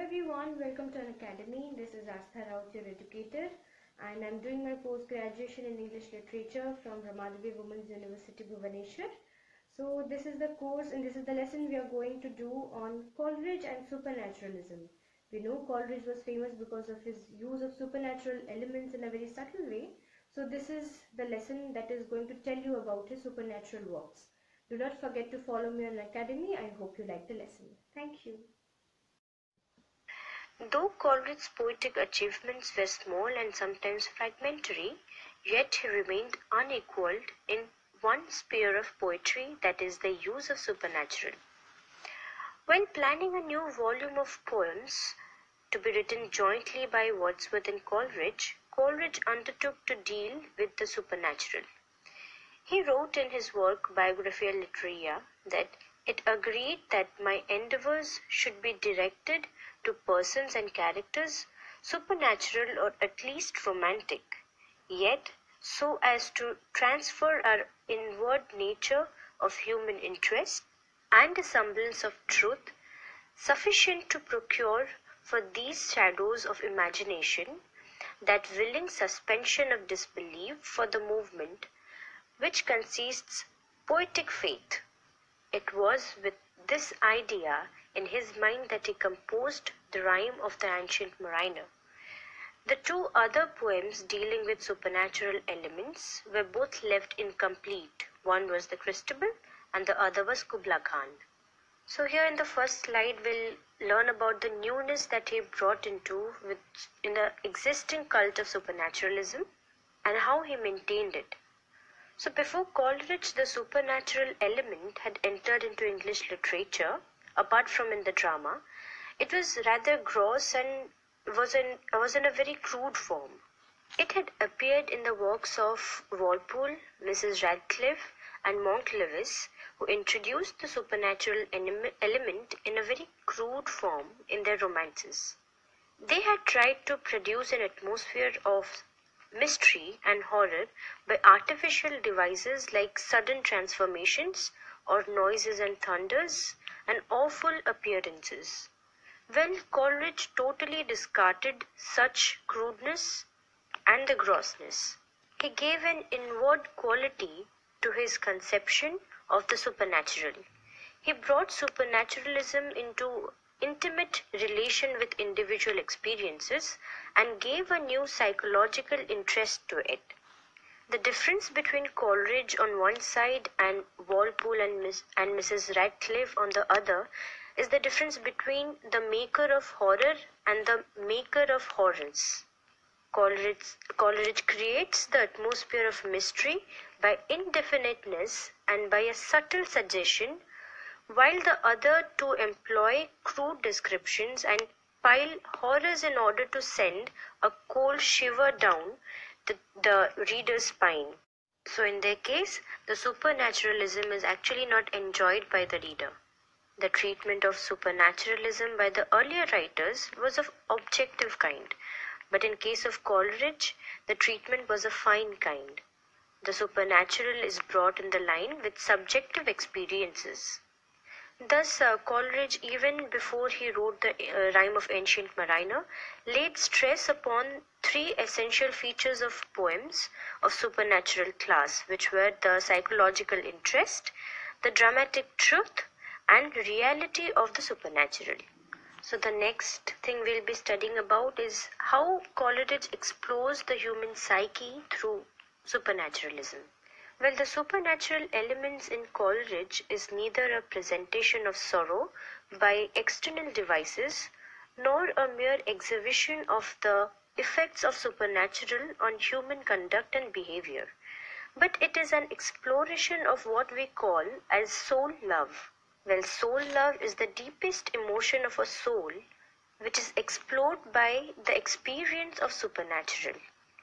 everyone, welcome to Unacademy. This is Astha Raut, your educator, and I'm doing my post graduation in English literature from Ramadevi Women's University, Bhubaneswar. So, this is the course and this is the lesson we are going to do on Coleridge and supernaturalism. We know Coleridge was famous because of his use of supernatural elements in a very subtle way. So, this is the lesson that is going to tell you about his supernatural works. Do not forget to follow me on Academy. I hope you like the lesson. Thank you. Though Coleridge's poetic achievements were small and sometimes fragmentary, yet he remained unequalled in one sphere of poetry that is the use of supernatural. When planning a new volume of poems to be written jointly by Wordsworth and Coleridge, Coleridge undertook to deal with the supernatural. He wrote in his work Biographia Literaria that it agreed that my endeavors should be directed to persons and characters supernatural or at least romantic, yet so as to transfer our inward nature of human interest and a semblance of truth sufficient to procure for these shadows of imagination that willing suspension of disbelief for the movement which consists poetic faith. It was with this idea in his mind that he composed the rime of the ancient mariner. The two other poems dealing with supernatural elements were both left incomplete. One was the Christabel and the other was Kubla Khan. So here in the first slide we'll learn about the newness that he brought into with in the existing cult of supernaturalism and how he maintained it. So before Coleridge, the supernatural element had entered into English literature, apart from in the drama. It was rather gross and was in, was in a very crude form. It had appeared in the works of Walpole, Mrs. Radcliffe, and Monk Lewis, who introduced the supernatural element in a very crude form in their romances. They had tried to produce an atmosphere of mystery and horror by artificial devices like sudden transformations or noises and thunders and awful appearances. Well, Coleridge totally discarded such crudeness and the grossness. He gave an inward quality to his conception of the supernatural. He brought supernaturalism into intimate relation with individual experiences and gave a new psychological interest to it. The difference between Coleridge on one side and Walpole and, Miss, and Mrs. Radcliffe on the other is the difference between the maker of horror and the maker of horrors. Coleridge, Coleridge creates the atmosphere of mystery by indefiniteness and by a subtle suggestion while the other two employ crude descriptions and pile horrors in order to send a cold shiver down the, the reader's spine. So, in their case, the supernaturalism is actually not enjoyed by the reader. The treatment of supernaturalism by the earlier writers was of objective kind, but in case of Coleridge, the treatment was a fine kind. The supernatural is brought in the line with subjective experiences. Thus, uh, Coleridge, even before he wrote the uh, Rime of Ancient Mariner, laid stress upon three essential features of poems of supernatural class, which were the psychological interest, the dramatic truth, and reality of the supernatural. So, the next thing we'll be studying about is how Coleridge explores the human psyche through supernaturalism. Well, the supernatural elements in Coleridge is neither a presentation of sorrow by external devices nor a mere exhibition of the effects of supernatural on human conduct and behavior, but it is an exploration of what we call as soul love. Well, soul love is the deepest emotion of a soul which is explored by the experience of supernatural.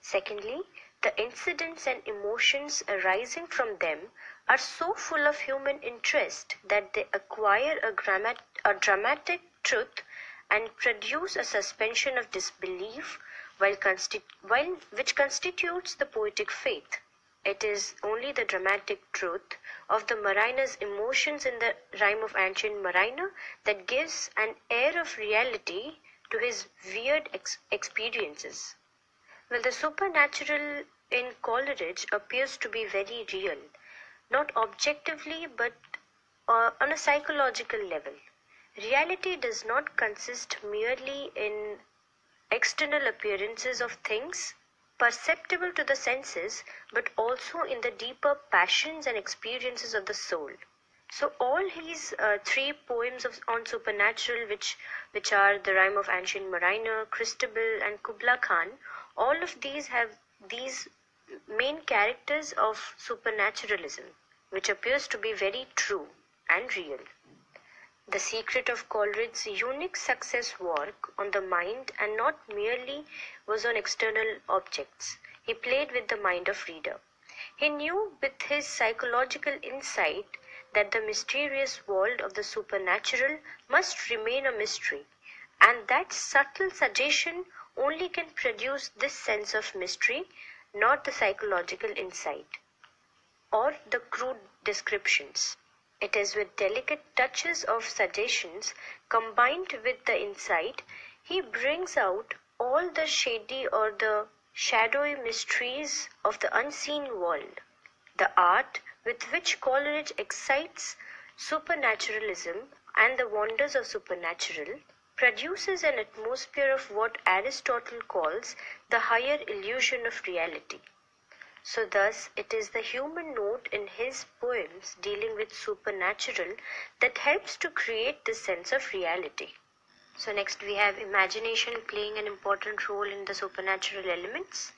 Secondly, the incidents and emotions arising from them are so full of human interest that they acquire a, a dramatic truth and produce a suspension of disbelief while, consti- while which constitutes the poetic faith. It is only the dramatic truth of the mariner's emotions in the Rime of ancient mariner that gives an air of reality to his weird ex- experiences. Well, the supernatural in Coleridge appears to be very real, not objectively but uh, on a psychological level. Reality does not consist merely in external appearances of things perceptible to the senses, but also in the deeper passions and experiences of the soul. So all his uh, three poems of, on supernatural, which which are the Rime of Ancient Mariner, Christabel, and Kubla Khan, all of these have these main characters of supernaturalism, which appears to be very true and real. The secret of Coleridge's unique success work on the mind and not merely was on external objects. He played with the mind of reader. He knew with his psychological insight that the mysterious world of the supernatural must remain a mystery, and that subtle suggestion only can produce this sense of mystery, not the psychological insight or the crude descriptions. It is with delicate touches of suggestions combined with the insight he brings out all the shady or the shadowy mysteries of the unseen world. The art with which Coleridge excites supernaturalism and the wonders of supernatural produces an atmosphere of what Aristotle calls the higher illusion of reality. So thus it is the human note in his poems dealing with supernatural that helps to create this sense of reality. So next we have imagination playing an important role in the supernatural elements.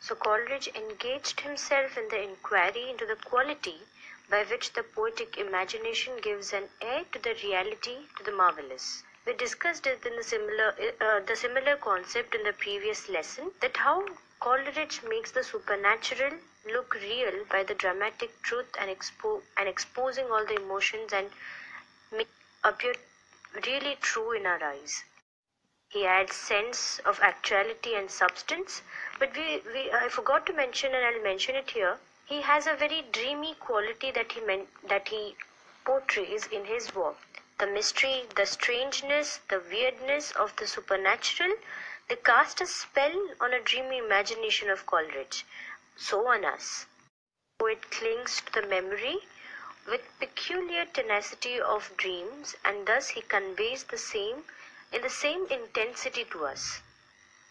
So Coleridge engaged himself in the inquiry into the quality by which the poetic imagination gives an air to the reality, to the marvelous. We discussed it in the similar, uh, the similar concept in the previous lesson that how Coleridge makes the supernatural look real by the dramatic truth and, expo- and exposing all the emotions and make appear really true in our eyes. He adds sense of actuality and substance, but we, we I forgot to mention and I'll mention it here. He has a very dreamy quality that he meant, that he portrays in his work. The mystery, the strangeness, the weirdness of the supernatural they cast a spell on a dreamy imagination of Coleridge. So on us. Poet clings to the memory with peculiar tenacity of dreams, and thus he conveys the same in the same intensity to us.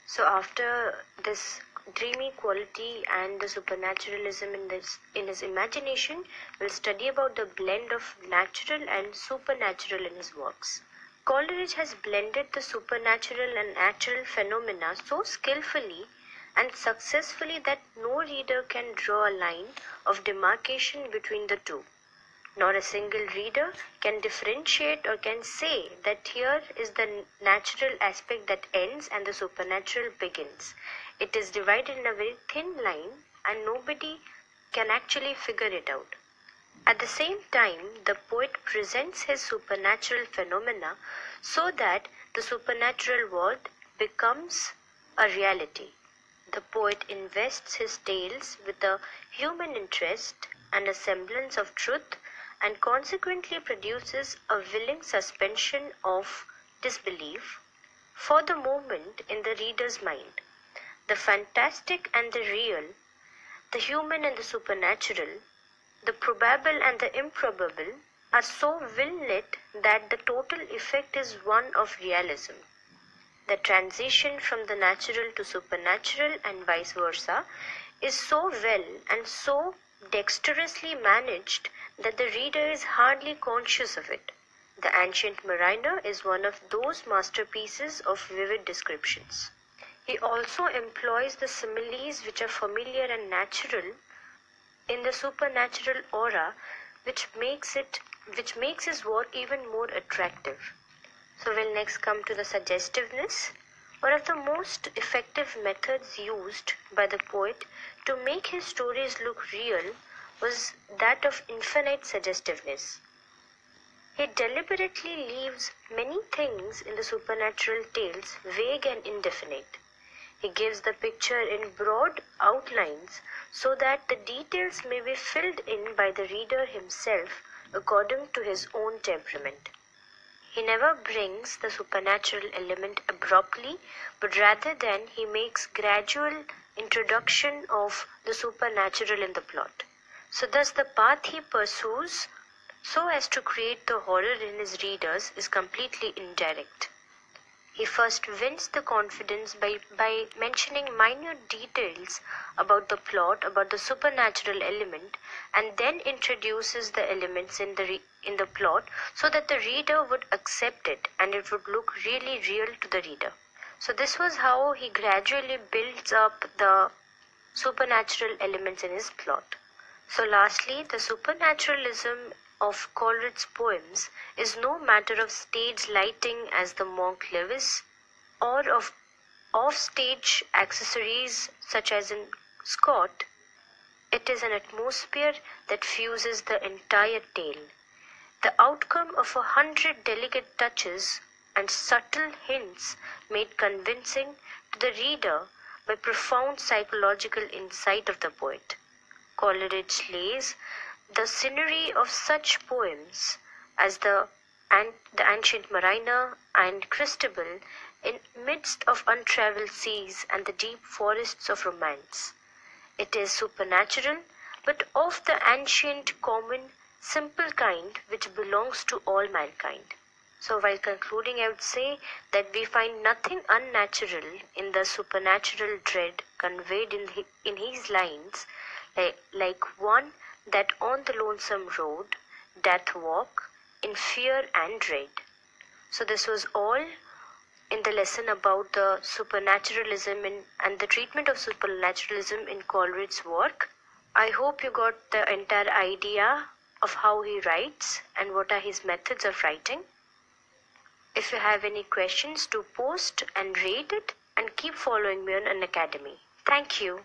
So after this dreamy quality and the supernaturalism in this in his imagination, we'll study about the blend of natural and supernatural in his works. Coleridge has blended the supernatural and natural phenomena so skillfully and successfully that no reader can draw a line of demarcation between the two. Nor a single reader can differentiate or can say that here is the natural aspect that ends and the supernatural begins. It is divided in a very thin line and nobody can actually figure it out. At the same time, the poet presents his supernatural phenomena so that the supernatural world becomes a reality. The poet invests his tales with a human interest and a semblance of truth and consequently produces a willing suspension of disbelief for the moment in the reader's mind. The fantastic and the real, the human and the supernatural the probable and the improbable are so well lit that the total effect is one of realism. The transition from the natural to supernatural and vice versa is so well and so dexterously managed that the reader is hardly conscious of it. The Ancient Mariner is one of those masterpieces of vivid descriptions. He also employs the similes which are familiar and natural in the supernatural aura which makes it which makes his work even more attractive. So we'll next come to the suggestiveness. One of the most effective methods used by the poet to make his stories look real was that of infinite suggestiveness. He deliberately leaves many things in the supernatural tales vague and indefinite. He gives the picture in broad outlines so that the details may be filled in by the reader himself according to his own temperament. He never brings the supernatural element abruptly, but rather than he makes gradual introduction of the supernatural in the plot. So thus the path he pursues so as to create the horror in his readers is completely indirect. He first wins the confidence by, by mentioning minute details about the plot, about the supernatural element, and then introduces the elements in the, in the plot so that the reader would accept it and it would look really real to the reader. So, this was how he gradually builds up the supernatural elements in his plot. So, lastly, the supernaturalism of Coleridge's poems is no matter of stage lighting as the Monk Lewis or of off-stage accessories such as in Scott. It is an atmosphere that fuses the entire tale. The outcome of a hundred delicate touches and subtle hints made convincing to the reader by profound psychological insight of the poet. Coleridge lays the scenery of such poems as the, and the Ancient Mariner and Christabel in midst of untravelled seas and the deep forests of romance. It is supernatural, but of the ancient, common, simple kind which belongs to all mankind. So, while concluding, I would say that we find nothing unnatural in the supernatural dread conveyed in, in his lines, like, like one that on the lonesome road death walk in fear and dread. So this was all in the lesson about the supernaturalism in, and the treatment of supernaturalism in Coleridge's work. I hope you got the entire idea of how he writes and what are his methods of writing. If you have any questions, do post and rate it and keep following me on Unacademy. Thank you.